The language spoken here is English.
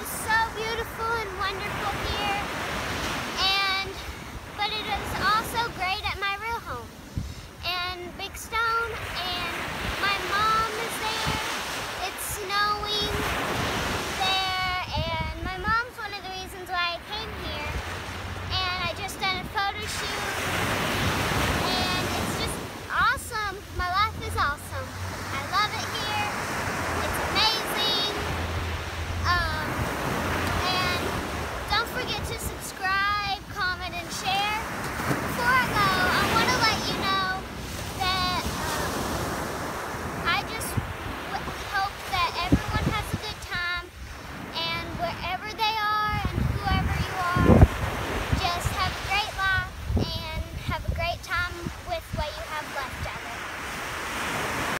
is so beautiful.